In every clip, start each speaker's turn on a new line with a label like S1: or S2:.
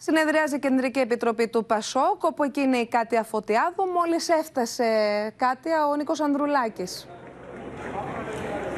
S1: Συνεδριάζει η Κεντρική Επιτροπή του Πασόκ, όπου εκεί είναι η Κάτια Φωτιάδου. Μόλις έφτασε, Κάτια, ο Νίκος Ανδρουλάκης.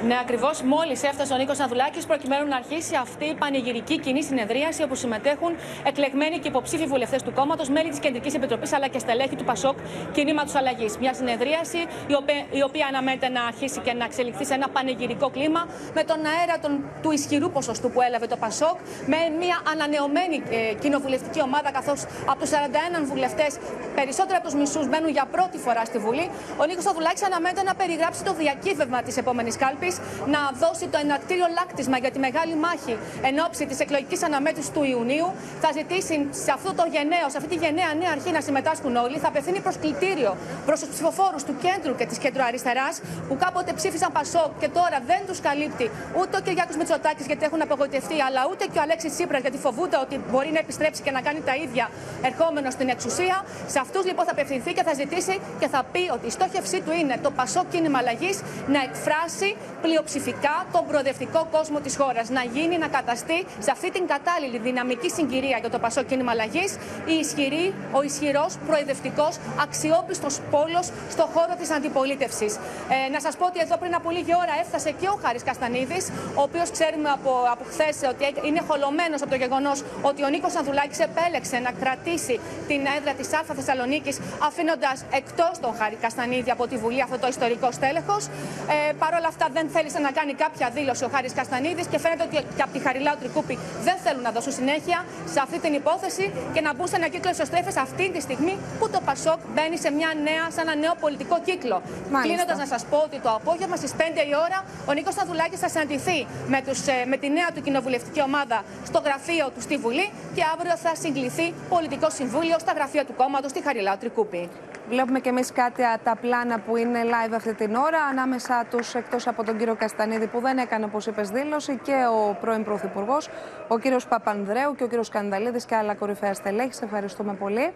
S2: Ναι, ακριβώς. Μόλις έφτασε ο Νίκος Ανδουλάκη, προκειμένου να αρχίσει αυτή η πανηγυρική κοινή συνεδρίαση, όπου συμμετέχουν εκλεγμένοι και υποψήφοι βουλευτές του κόμματος, μέλη της Κεντρικής Επιτροπής αλλά και στελέχη του Πασόκ Κινήματος Αλλαγής. Μια συνεδρίαση η οποία, η οποία αναμένεται να αρχίσει και να εξελιχθεί σε ένα πανηγυρικό κλίμα με τον αέρα τον, του ισχυρού ποσοστού που έλαβε το Πασόκ, με μια ανανεωμένη ε, κοινοβουλευτική ομάδα, καθώς από τους 41 βουλευτές περισσότεροι από τους μισούς μπαίνουν για πρώτη φορά στη Βουλή. Ο Νίκος Ανδουλάκη αναμένεται να περιγράψει το διακύβευμα της επόμενης κάλπης να δώσει το ενακτήριο λάκτισμα για τη μεγάλη μάχη εν ώψη της εκλογικής αναμέτρησης του Ιουνίου. Θα ζητήσει σε αυτό το γενναίο, σε αυτή τη γενναία νέα αρχή να συμμετάσχουν όλοι. Θα απευθύνει προσκλητήριο προς τους ψηφοφόρους του κέντρου και της κεντροαριστερά που κάποτε ψήφισαν Πασόκ και τώρα δεν τους καλύπτει ούτε ο Κυριάκος Μητσοτάκης γιατί έχουν απογοητευτεί, αλλά ούτε και ο Αλέξης Τσίπρας γιατί φοβούνται ότι μπορεί να επιστρέψει και να κάνει τα ίδια ερχόμενος στην εξουσία. Σε αυτούς λοιπόν θα απευθυνθεί και θα ζητήσει και θα πει ότι η στόχευσή του είναι το Πασόκ κίνημα αλλαγής να εκφράσει πλειοψηφικά τον προοδευτικό κόσμο της χώρας. Να γίνει, να καταστεί σε αυτή την κατάλληλη δυναμική συγκυρία για το Πασό Κίνημα Αλλαγής η ισχυρή, ο ισχυρός, προοδευτικός, αξιόπιστος πόλος στον χώρο της αντιπολίτευσης. Ε, να σας πω ότι εδώ πριν από λίγη ώρα έφτασε και ο Χάρης Καστανίδης, ο οποίος ξέρουμε από, από χθες ότι είναι χολωμένος από το γεγονός ότι ο Νίκος Ανδουλάκη επέλεξε να κρατήσει την έδρα της Α Θεσσαλονίκης, αφήνοντας εκτός τον Χάρη Καστανίδη από τη Βουλή αυτό το ιστορικό στέλεχος. Ε, Παρ' όλα αυτά δεν θέλησε να κάνει κάποια δήλωση ο Χάρης Καστανίδης και φαίνεται ότι και από τη Χαριλάου Τρικούπη δεν θέλουν να δώσουν συνέχεια σε αυτή την υπόθεση και να μπουν σε ένα κύκλο ισοστρέφεια αυτή τη στιγμή που το Πασόκ μπαίνει σε μια νέα, σε ένα νέο πολιτικό κύκλο. Κλείνοντας, να σας πω ότι το απόγευμα στις 5 η ώρα ο Νίκος Σταδουλάκη θα συναντηθεί με, τους, ε, με τη νέα του κοινοβουλευτική ομάδα στο γραφείο του στη Βουλή και αύριο θα συγκληθεί πολιτικό συμβούλιο στα γραφεία του κόμματος στη Χαριλάου Τρικούπη.
S1: Βλέπουμε και εμείς κάτι τα πλάνα που είναι live αυτή την ώρα. Ανάμεσα τους, εκτός από τον κύριο Καστανίδη, που δεν έκανε, όπως είπες, δήλωση, και ο πρώην Πρωθυπουργός, ο κύριος Παπανδρέου και ο κύριος Σκανδαλίδης και άλλα κορυφαία στελέχη. Σε ευχαριστούμε πολύ.